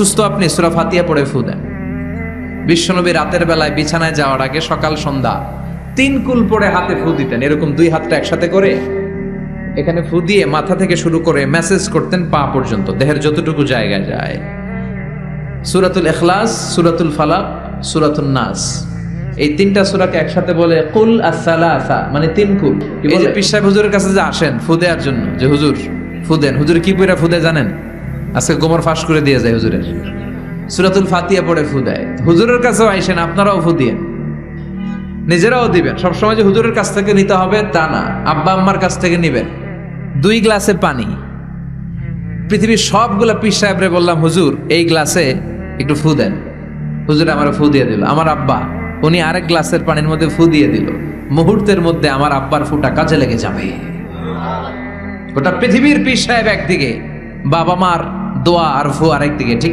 অসুস্থ আপনি সুরা ফাতিয়া পড়ে ফু দেন। বিশ্বনবী রাতের বেলায় বিছানায় যাওয়ার আগে সকাল সন্ধ্যা তিন কুল পরে হাতে ফু দিতেন। এরকম দুই হাতটা একসাথে করে এখানে ফু দিয়ে মাথা থেকে শুরু করে মেসেজ করতেন পা পর্যন্ত দেহের যতটুকু জায়গায় যায়। সুরাতুল এখলাস সুরাতুল ফালাক সুরাতুল নাস। এই তিনটা সুরাকে একসাথে বলে কুল আসা মানে তিন কুল। এই যে পিসাব হুজুরের কাছে যে আসেন ফু দেওয়ার জন্য যে হুজুর ফু দেন। হুজুর কি পইরা ফু দেয় জানেন? আজকে গোমর ফাঁস করে দিয়ে যায় হুজুরের। সুরাতুল ফাতিয়া পড়ে ফু দেয়। হুজুরের কাছেও আইসেন, আপনারাও ফু দিয়েন। নিজেরাও দিবেন। সবসময় যে হুজুরের কাছ থেকে নিতে হবে, তা না। আব্বা আম্মার কাছ থেকে নিবেন। দুই গ্লাসে পানি। পৃথিবীর সবগুলা পীর সাহেবরে বললাম, হুজুর, এই গ্লাসে একটু ফু দেন। হুজুর আমার ফু দিয়ে দিল। আমার আব্বা, উনি আরেক গ্লাসের পানির মধ্যে ফু দিয়ে দিল। মুহূর্তের মধ্যে আমার আব্বার ফুটা কাজে লেগে যাবে। গোটা পৃথিবীর পীর সাহেব একদিকে, বাবা মার দোয়া আর ফু আরেকদিকে ঠিক